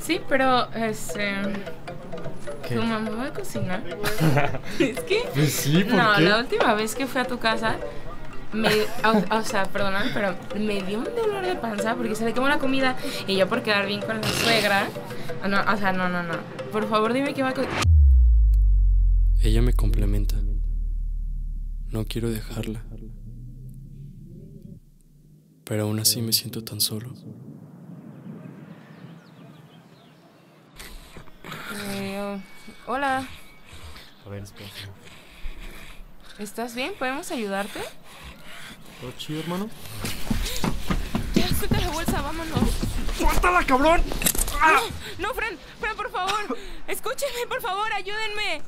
Sí, pero este. ¿Qué? ¿Tu mamá va a cocinar? es que. Pues sí, ¿por no, qué? la última vez que fui a tu casa, me, o, o sea, perdóname, pero me dio un dolor de panza porque se le quemó la comida y yo por quedar bien con mi suegra. No, o sea, no, no, no. Por favor, dime qué va a co- Ella me complementa. No quiero dejarla. Pero aún así me siento tan solo. Hola, A ver, espera. ¿estás bien? ¿Podemos ayudarte? ¿Todo chido, hermano? Ya, suelta la bolsa, vámonos. ¡Suéltala, cabrón! No, Fran, Fran, por favor. Escúcheme, por favor, ayúdenme.